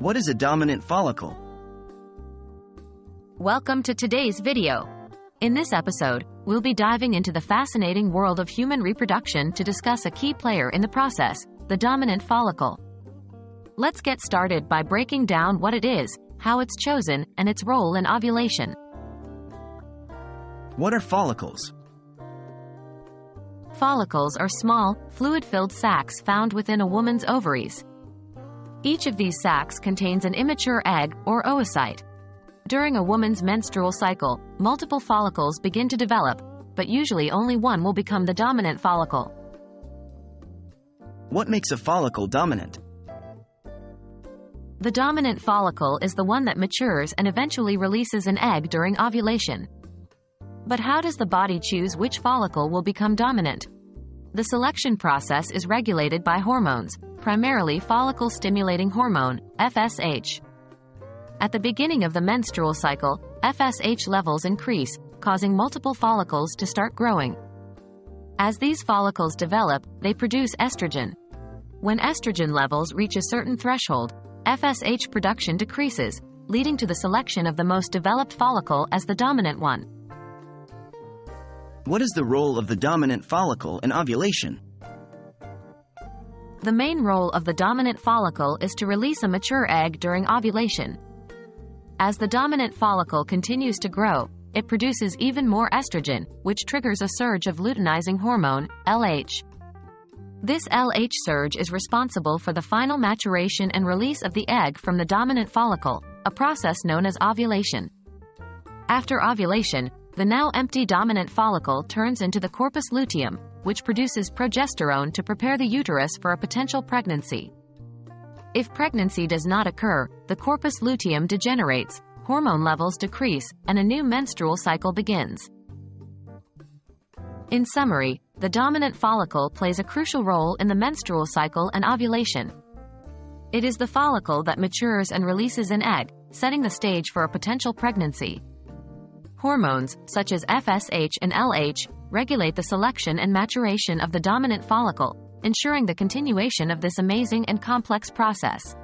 What is a dominant follicle? Welcome to today's video. In this episode, we'll be diving into the fascinating world of human reproduction to discuss a key player in the process, the dominant follicle. Let's get started by breaking down what it is, how it's chosen, and its role in ovulation. What are follicles? Follicles are small, fluid-filled sacs found within a woman's ovaries. Each of these sacs contains an immature egg, or oocyte. During a woman's menstrual cycle, multiple follicles begin to develop, but usually only one will become the dominant follicle. What makes a follicle dominant? The dominant follicle is the one that matures and eventually releases an egg during ovulation. But how does the body choose which follicle will become dominant? The selection process is regulated by hormones, primarily follicle-stimulating hormone, FSH. At the beginning of the menstrual cycle, FSH levels increase, causing multiple follicles to start growing. As these follicles develop, they produce estrogen. When estrogen levels reach a certain threshold, FSH production decreases, leading to the selection of the most developed follicle as the dominant one. What is the role of the dominant follicle in ovulation? The main role of the dominant follicle is to release a mature egg during ovulation. As the dominant follicle continues to grow, it produces even more estrogen, which triggers a surge of luteinizing hormone, LH. This LH surge is responsible for the final maturation and release of the egg from the dominant follicle, a process known as ovulation. After ovulation, the now empty dominant follicle turns into the corpus luteum, which produces progesterone to prepare the uterus for a potential pregnancy. If pregnancy does not occur, the corpus luteum degenerates, hormone levels decrease, and a new menstrual cycle begins. In summary, the dominant follicle plays a crucial role in the menstrual cycle and ovulation. It is the follicle that matures and releases an egg, setting the stage for a potential pregnancy. Hormones, such as FSH and LH, regulate the selection and maturation of the dominant follicle, ensuring the continuation of this amazing and complex process.